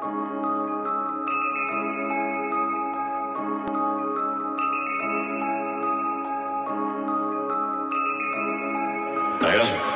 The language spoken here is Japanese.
大丈夫